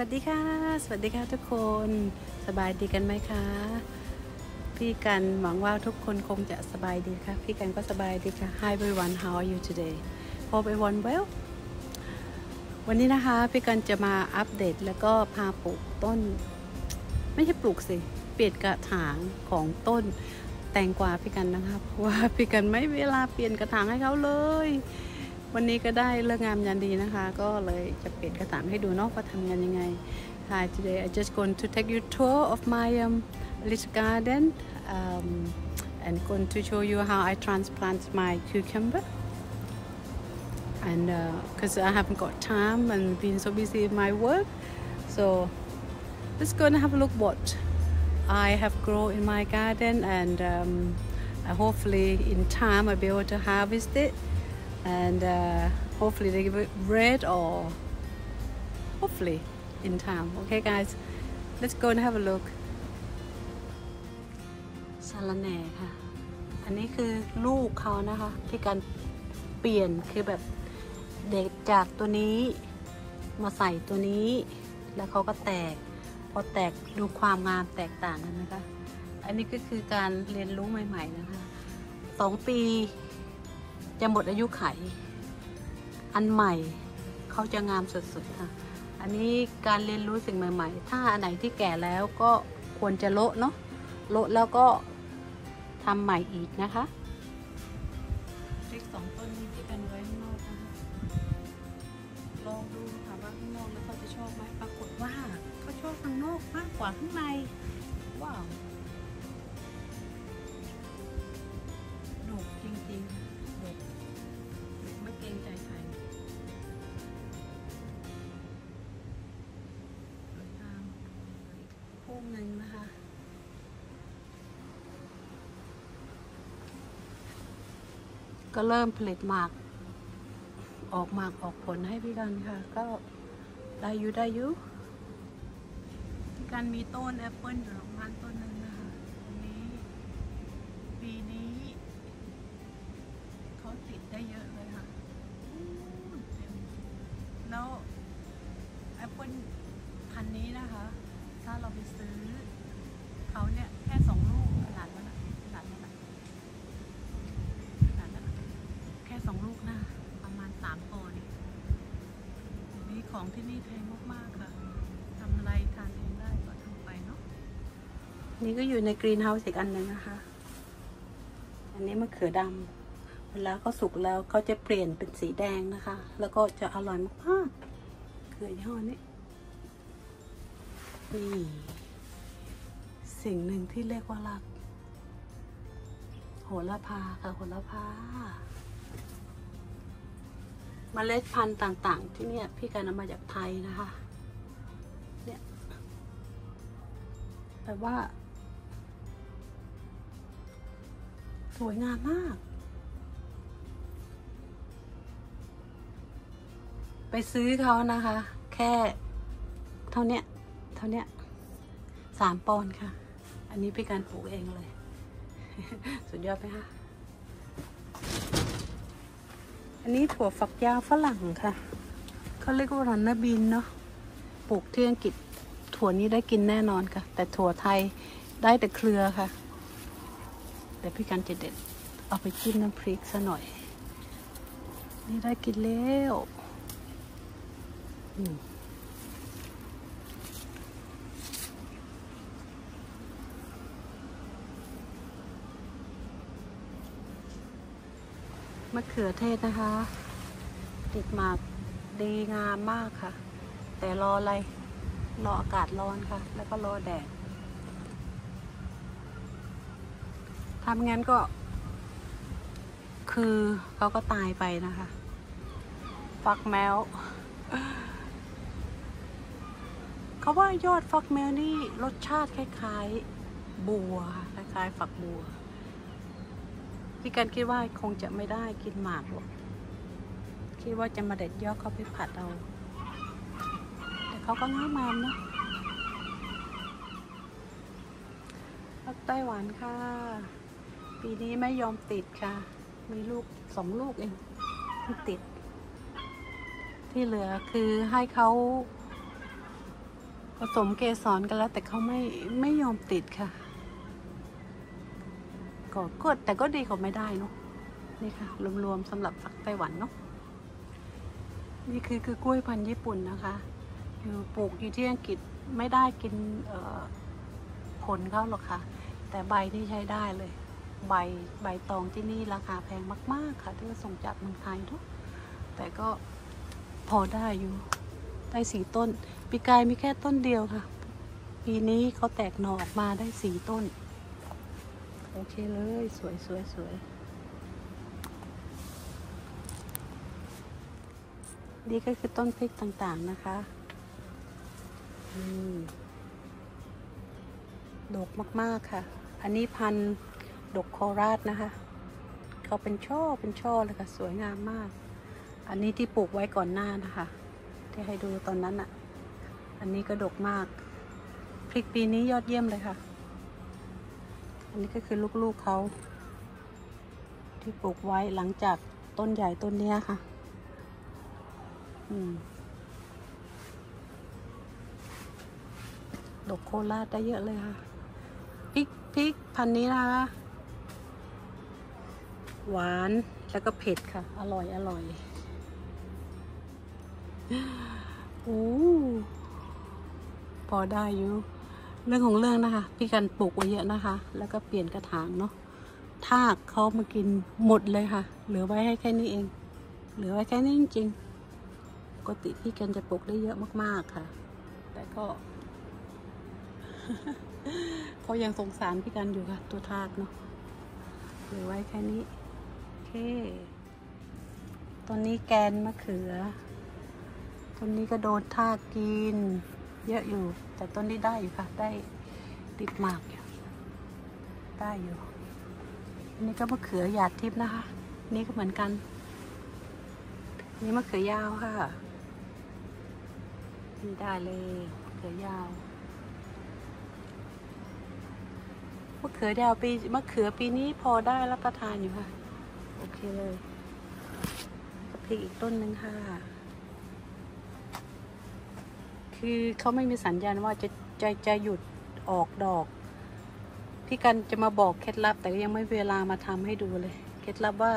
วัสดีค่ะ สวัสดีค่ะทุกคนสบายดีกันไหมคะ พี่กันหวังว่าทุกคนคงจะสบายดีค่ะ พี่กันก็สบายดีค่ะ Hi everyone how are you today Hope everyone well วันนี้นะคะ พี่กันจะมาอัปเดตแล้วก็พาปลูกต้น ไม่ใช่ปลูกสิ เปลี่ยนกระถางของต้นแตงกวาพี่กันนะคะ เพราะว่าพี่กันไม่เวลาเปลี่ยนกระถางให้เขาเลย วันนี้ก็ได้เลิกงามยันดีนะคะ ก็เลยจะเปลี่ยนกระถางให้ดูเนาะว่าทำงานยังไง Hi today I just going to take you tour of my um, little garden um, and going to show you how I transplant my cucumber and because I haven't got time and been so busy in my work so let's go and have a look what I have grown in my garden and um, uh, hopefully in time I'll be able to harvest it and uh, hopefully they give it red or hopefully in time okay guys let's go and have a look สารแหน่ค่ะ อันนี้คือลูกเขานะคะ ที่การเปลี่ยนคือแบบเด็กจากตัวนี้มาใส่ตัวนี้ แล้วเขาก็แตก พอแตกดูความงามแตกต่างกันนะคะ อันนี้ก็คือการเรียนรู้ใหม่ ๆนะคะสองปี จะหมดอายุไข อันใหม่เขาจะงามสุดๆค่ะ อันนี้การเรียนรู้สิ่งใหม่ ๆ ถ้าอันไหนที่แก่แล้วก็ควรจะโละเนาะโละแล้วก็ทำใหม่อีกนะคะพริกสองต้นนี้ที่กันไว้ข้างนอกนะคะลองดูค่ะว่าข้างนอกแล้วเขาจะชอบไหมปรากฏว่าเขาชอบข้างนอกมากกว่าข้างในว้าวดกจริงๆ ก็เริ่มผลิตหมาก ออกหมากออกผลให้พี่กันค่ะ ก็ได้อยุได้อยุพี่กันมีต้นแอปเปิลอยู่ประมาณต้น ที่นี่แพงมากๆค่ะทำอะไรทานเองได้ก็ทำไปเนาะนี่ก็อยู่ในกรีนเฮาส์อีกอันหนึ่งนะคะ อันนี้มะเขือดำเวลาเขาสุกแล้วเขาจะเปลี่ยนเป็นสีแดงนะคะ แล้วก็จะอร่อยมากๆเขือยี่ห้อนี้นี่สิ่งหนึ่งที่เรียกว่ารักโหระพาค่ะโหระพา เมล็ดพันธุ์ต่าง ๆ ที่เนี่ยพี่การนำมาจากไทยนะคะเนี่ยแต่ว่า สวยงามมาก ไปซื้อเขานะคะ แค่เท่าเนี้ยเท่าเนี้ยสามปอนด์ค่ะ อันนี้พี่การปลูกเองเลย สุดยอดไหมคะ อันนี้ถั่วฝักยาวฝรั่งค่ะเขาเรียกว่ารันนาบินเนาะปลูกที่อังกฤษถั่วนี้ได้กินแน่นอนค่ะ แต่ถั่วไทยได้แต่เครือค่ะแต่พี่กันจะเด็ด เอาไปจิ้มน้ำพริกซะหน่อย นี่ได้กินแล้ว อืม มะเขือเทศนะคะ ติดหมากดีงามมากค่ะ แต่รออะไร รออากาศร้อนค่ะ แล้วก็รอแดดทำงั้นก็ คือเขาก็ตายไปนะคะ ฟักแมวเขาว่ายอดฟักแมวนี่รสชาติคล้ายๆ บัวค่ะคล้ายๆฝักบัว พี่กันคิดว่าคงจะไม่ได้กินหมากหรอกคิดว่าจะมาเด็ดยอดเขาไปผัดเอา แต่เขาก็งามามนะพักไต้หวันค่ะ ปีนี้ไม่ยอมติดค่ะ มีลูกสองลูกเองที่ติด ที่เหลือคือให้เขาผสมเกสรกันแล้วแต่เขาไม่ไม่ยอมติดค่ะ ก็ก็แต่ก็ดีกว่าไม่ได้เนาะนี่ค่ะ รวมๆสำหรับฝักไต้หวันเนาะนี่คือคือกล้วยพันธุ์ญี่ปุ่นนะคะอยู่ปลูกอยู่ที่อังกฤษไม่ได้กินผลเขาหรอกค่ะ แต่ใบนี่ใช้ได้เลย ใบใบตองที่นี่ราคาแพงมาก ๆ ค่ะ ที่ส่งจากเมืองไทยเนาะแต่ก็พอได้อยู่ได้สี่ต้น ปีกายมีแค่ต้นเดียวค่ะ ปีนี้เขาแตกหน่อออกมาได้สี่ต้น โอเคเลย สวยสวยสวย นี่ก็คือต้นพริกต่างๆนะคะอืมดกมากๆค่ะ อันนี้พันดกโคราชนะคะ เขาเป็นช่อเป็นช่อเลยค่ะ สวยงามมาก อันนี้ที่ปลูกไว้ก่อนหน้านะคะ ที่ให้ดูตอนนั้นอะ อันนี้ก็ดกมาก พริกปีนี้ยอดเยี่ยมเลยค่ะ อันนี้ก็คือลูกๆเขาที่ปลูกไว้หลังจากต้นใหญ่ต้นเนี้ยค่ะ อืมดกโคราชได้เยอะเลยค่ะพริกพริกพันนี้นะคะหวานแล้วก็เผ็ดค่ะ อร่อยอร่อยโอ้พอได้อยู่ เรื่องของเรื่องนะคะ พี่กันปลูกไว้เยอะนะคะ แล้วก็เปลี่ยนกระถางเนาะทากเขามากินหมดเลยค่ะ เหลือไว้ให้แค่นี้เอง เหลือไว้แค่นี้จริงๆปกติพี่กันจะปลูกได้เยอะมากๆค่ะ แต่ก็เขายังสงสารพี่กันอยู่ค่ะ ตัวทากเนาะเหลือไว้แค่นี้โอเคตอนนี้แกนมะเขือต้นนี้ก็โดนทากกิน เยอะอยู่ แต่ต้นนี้ได้อยู่ค่ะ ได้ติดหมากอยู่ได้อยู่อันนี้ก็มะเขือหยาดทิพย์นะคะ นี่ก็เหมือนกัน นี่มะเขือยาวค่ะนี่ได้เลยมะเขือยาวมะเขือยาวปีมะเขือปีนี้พอได้รับประทานอยู่ค่ะ โอเคเลยกับพริกอีกต้นหนึ่งค่ะ คือเขาไม่มีสัญญาณว่าจะจะจะหยุดออกดอก พี่กันจะมาบอกเคล็ดลับ แต่ก็ยังไม่เวลามาทำให้ดูเลย เคล็ดลับว่า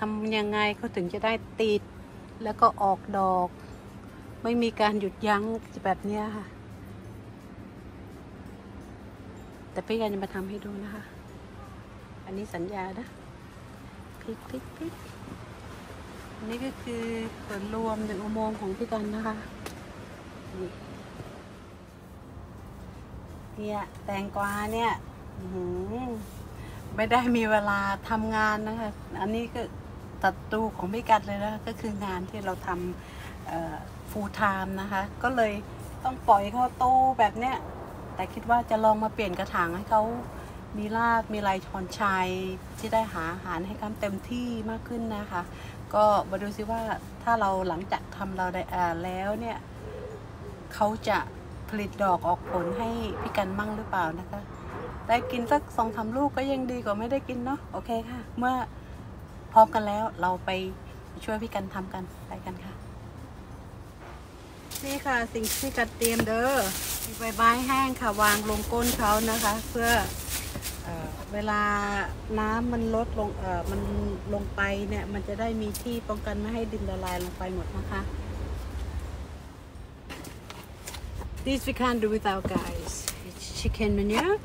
ทำยังไงเขาถึงจะได้ติดแล้วก็ออกดอก ไม่มีการหยุดยั้งแบบเนี้ยค่ะ แต่พี่กันจะมาทำให้ดูนะคะ อันนี้สัญญานะพลิกพลิกพลิกอันนี้ก็คือส่วนรวมในอุโมงค์ของพี่กันนะคะ เนี่ยแตงกวาเนี่ยไม่ได้มีเวลาทำงานนะคะ อันนี้ก็ตัดตูของพี่กันเลยนะก็คืองานที่เราทำฟูลไทม์นะคะ ก็เลยต้องปล่อยเข้าตู้แบบเนี้ย แต่คิดว่าจะลองมาเปลี่ยนกระถางให้เขามีรากมีลายชอนชัยที่ได้หาอาหารให้เขาเต็มที่มากขึ้นนะคะ ก็มาดูซิว่าถ้าเราหลังจากทำเราได้อ่าแล้วเนี่ย เขาจะผลิตดอกออกผลให้พี่กันมั่งหรือเปล่านะคะ ได้กินสักสองสามลูกก็ยังดีกว่าไม่ได้กินเนาะโอเคค่ะ เมื่อพร้อมกันแล้วเราไปช่วยพี่กันทำกันไปกันค่ะ นี่ค่ะสิ่งที่กัดเตรียมเด้อมีใบไม้แห้งค่ะ วางลงก้นเขานะคะ เพื่อเออเวลาน้ำมันลดลงเออมันลงไปเนี่ยมันจะได้มีที่ป้องกันไม่ให้ดินละลายลงไปหมดนะคะ This we can't do without guys. It's chicken manure,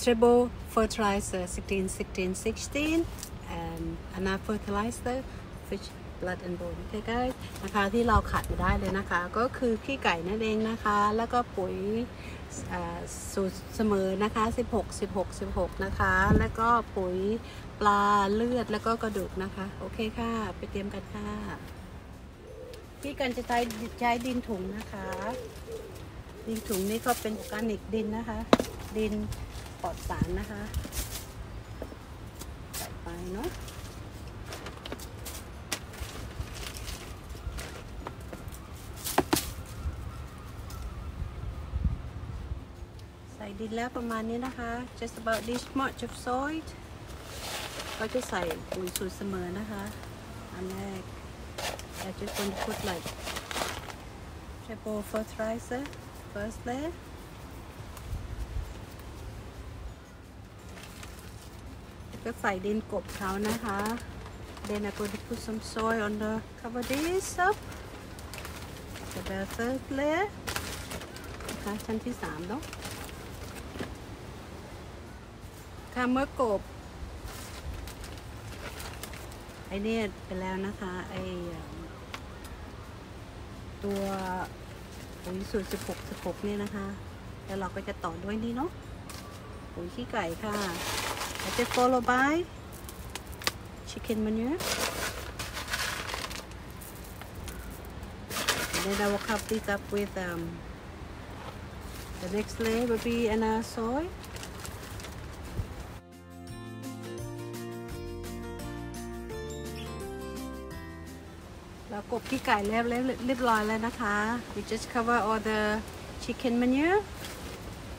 treble fertilizer 16, 16, 16, and another fertilizer, fish blood and bone. Okay guys นะคะที่เราขาดไม่ได้เลยนะคะ ก็คือขี้ไก่นั่นเองนะคะ แล้วก็ปุ๋ยอ่าสูตรเสมอนะคะ 16 16 16 นะคะ แล้วก็ปุ๋ยปลาเลือดแล้วก็กระดูกนะคะ โอเคค่ะ ไปเตรียมกันค่ะ พี่กันจะใช้ใช้ดินถุงนะคะ ดินถุงนี้ก็เป็นออร์แกนิกดินนะคะ ดินปลอดสารนะคะใส่ไปเนาะใส่ดินแล้วประมาณนี้นะคะ just about this much of soil ก็จะใส่ปุ๋ยสูตรเสมอนะคะ อันแรก I just want to put like vegetable fertilizer firstly. Cái phải đến cột เขานะคะ Then I'm going to put some soil on the cover this up. The very first layer. นะคะชั้นที่สามเนาะค่ะเมื่อกบไอเนี่ยไปแล้วนะคะไอเอิ่ม ตัวปุ๋ยสูตรสิบหกสิบหกเนี่ยนะคะ แล้วเราก็จะต่อด้วยนี่เนาะปุ๋ยขี้ไก่ค่ะแล้วจะ follow by chicken manure and then I will cover this up with um, the next layer will be another soy แล้วกบขี้ไก่เรียบเรียบร้อยแล้วนะคะ we just cover all the chicken manure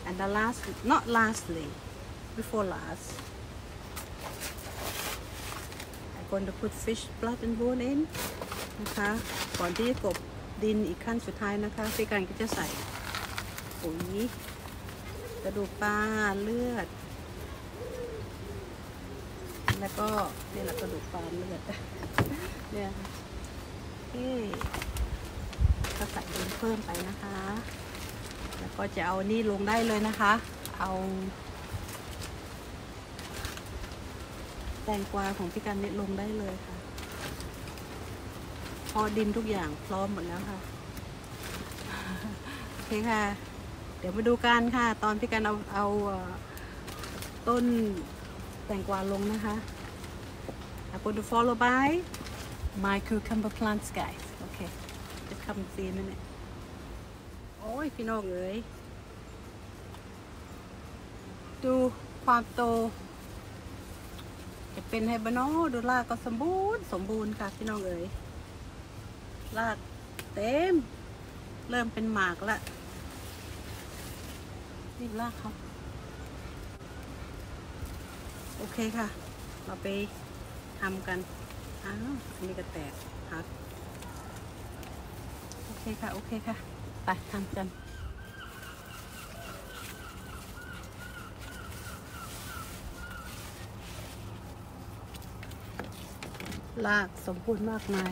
and the last not lastly before last I'm going to put fish blood and bone in นะคะก่อนที่จะกบดินอีกขั้นสุดท้ายนะคะพี่การก็จะใส่ปุ๋ยกระดูกปลาเลือด แล้วก็นี่แหละกระดูกปลาเลือดเนี่ย เคก็ใส่ดินเพิ่มไปนะคะ แล้วก็จะเอานี่ลงได้เลยนะคะ เอาแตงกวาของพี่กันเนี่ยลงได้เลยค่ะ พอดินทุกอย่างพร้อมหมดแล้วค่ะโอเคค่ะ เดี๋ยวมาดูกันค่ะ ตอนพี่กันเอาเอาต้นแตงกวาลงนะคะ I'm going to follow by my cucumber plants guys okay just come and see in a minute โอ้ยพี่น้องเอ๋ยดูความโต จะเป็นไฮบานอดูรากก็สมบูรณ์ สมบูรณ์ค่ะพี่น้องเอ๋ยรากเต็ม เริ่มเป็นหมากละนี่รากเขาโอเคค่ะ เราไปทำกัน อ้าวอันนี้ก็แตกหักโอเคค่ะ โอเคค่ะ ไปทำกันลากสมบูรณ์มากมาย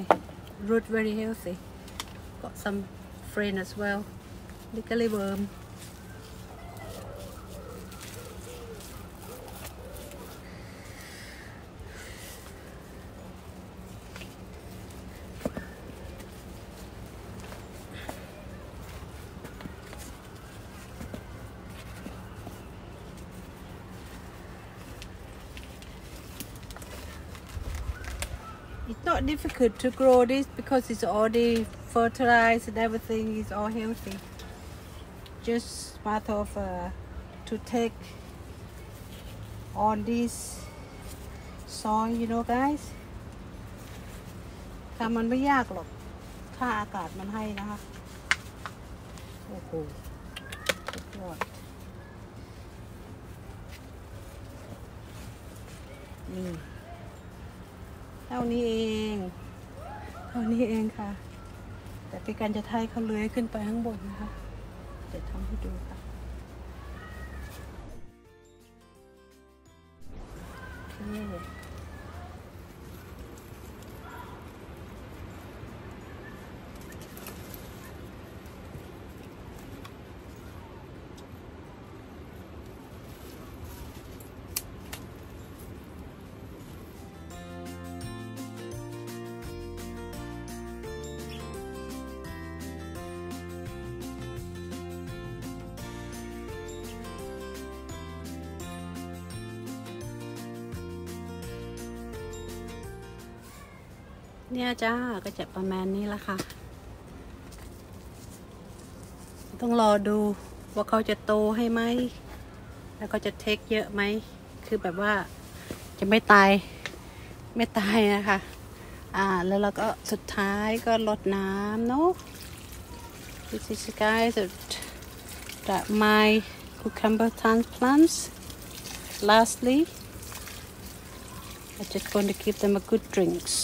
root very healthy got some friend as well lickly worm not difficult to grow this because it's already fertilized and everything is all healthy. Just part of uh, to take on this soil, you know, guys. ทำมันไม่ยากหรอก ถ้าอากาศมันให้นะคะ โอ้โหสุดยอดนี่ เท่านี้เองเท่านี้เองค่ะ แต่พี่กันจะไทยเขาเลื้อยขึ้นไปข้างบนนะคะเดี๋ยวทำให้ดูค่ะโอเค เนี่ยจ้าก็จะประมาณนี้ละค่ะ ต้องรอดูว่าเขาจะโตให้ไหม แล้วก็จะเทคเยอะไหม คือแบบว่าจะไม่ตาย ไม่ตายนะคะ อ่า แล้วเราก็สุดท้ายก็ลดน้ำเนาะ This is guys that, that my cucumber transplants lastly I'm just going to give them a good drinks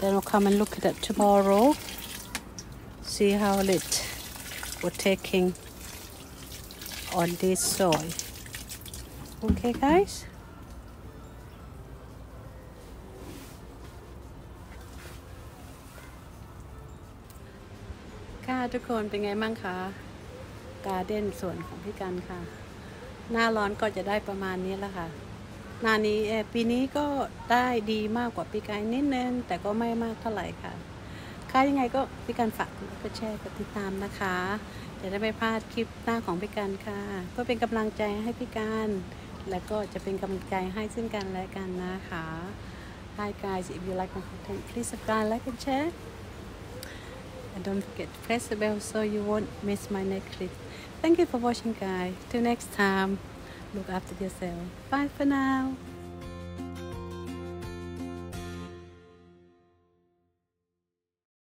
then we'll come and look at it tomorrow see how it was taking on this soil. Okay, guys. ค่ะทุกคนเป็นไงบ้างคะการเด้นส่วนของพี่กันค่ะ หน้าร้อนก็จะได้ประมาณนี้แหละค่ะ นานี้ปีนี้ก็ได้ดีมากกว่าปีกายนิดนึง แต่ก็ไม่มากเท่าไหร่ค่ะ ค่ะยังไงก็พี่กันฝากกดแชร์กดติดตามนะคะจะได้ไม่พลาดคลิปหน้าของพี่กันค่ะ ก็เป็นกำลังใจให้พี่กันแล้วก็จะเป็นกำลังใจให้ซึ่งกันและกันนะคะ Hi guys if you like my content please subscribe like and share and don't forget to press the bell so you won't miss my next clip thank you for watching guys till next time Look after yourself. Bye for now.